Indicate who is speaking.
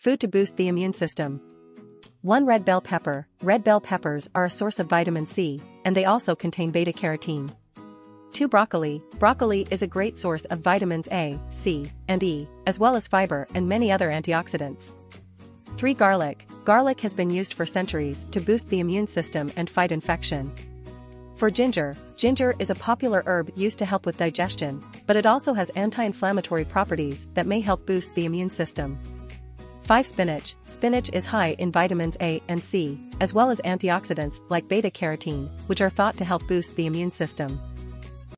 Speaker 1: Food to boost the immune system. 1 red bell pepper. Red bell peppers are a source of vitamin C, and they also contain beta carotene. 2 broccoli. Broccoli is a great source of vitamins A, C, and E, as well as fiber and many other antioxidants. 3 garlic. Garlic has been used for centuries to boost the immune system and fight infection. For ginger, ginger is a popular herb used to help with digestion, but it also has anti-inflammatory properties that may help boost the immune system. 5 spinach. Spinach is high in vitamins A and C, as well as antioxidants like beta carotene, which are thought to help boost the immune system.